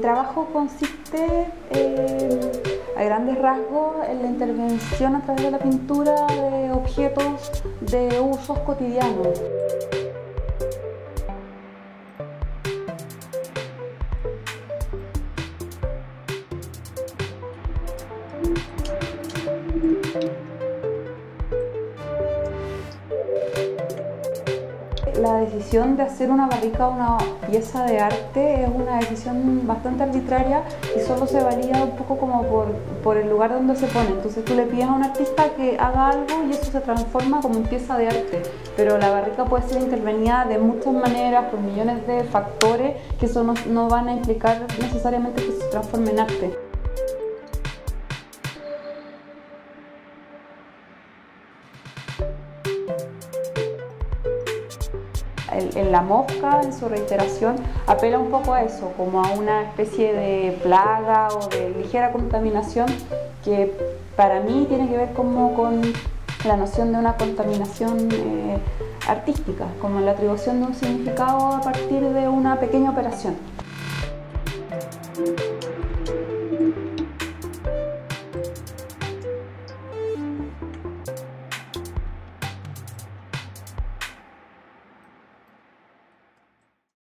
trabajo consiste eh, a grandes rasgos en la intervención a través de la pintura de objetos de usos cotidianos. La decisión de hacer una barrica una pieza de arte es una decisión bastante arbitraria y solo se valida un poco como por, por, el lugar donde se pone. Entonces tú le pides a un artista que haga algo y eso se transforma como en pieza de arte. Pero la barrica puede ser intervenida de muchas maneras, por millones de factores, que eso no, no van a implicar necesariamente que se transforme en arte. En la mosca, en su reiteración, apela un poco a eso, como a una especie de plaga o de ligera contaminación que para mí tiene que ver como con la noción de una contaminación eh, artística, como la atribución de un significado a partir de una pequeña operación.